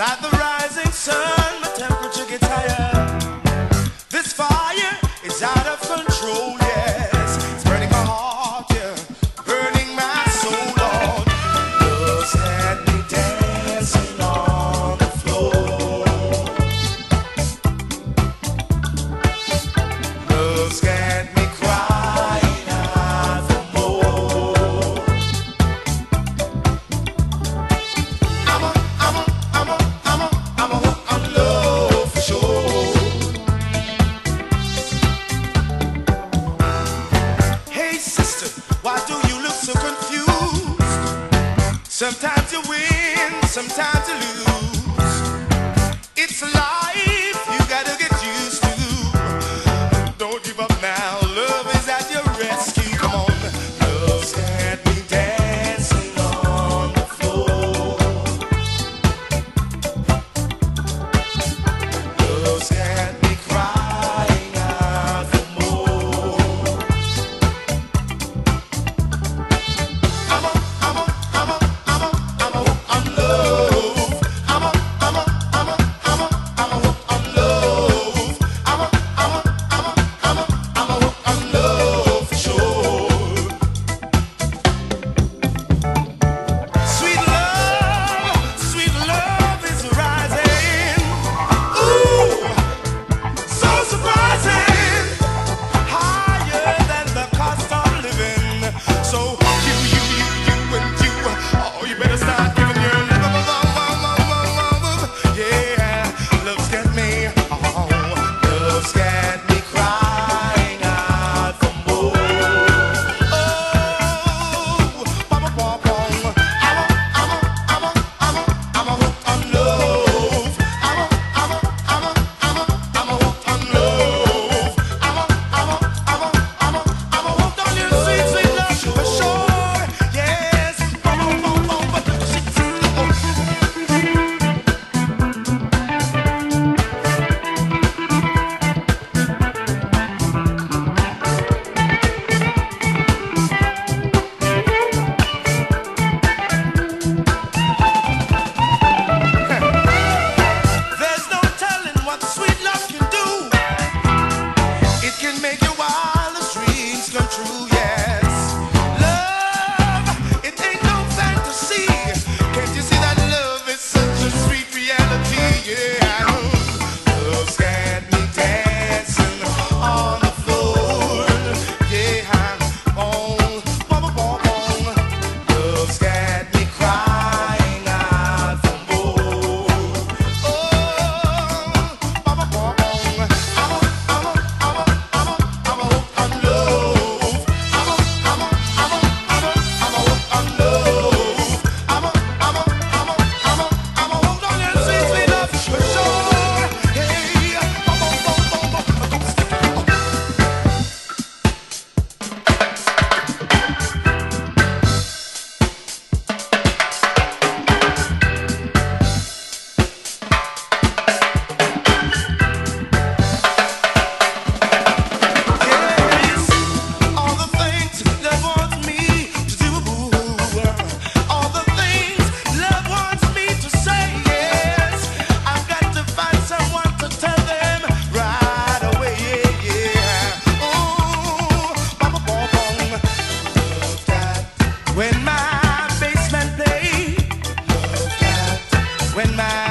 Like the rising sun, my temperature gets higher. This fire is out of control. Why do you look so confused? Sometimes you win, sometimes you lose. when my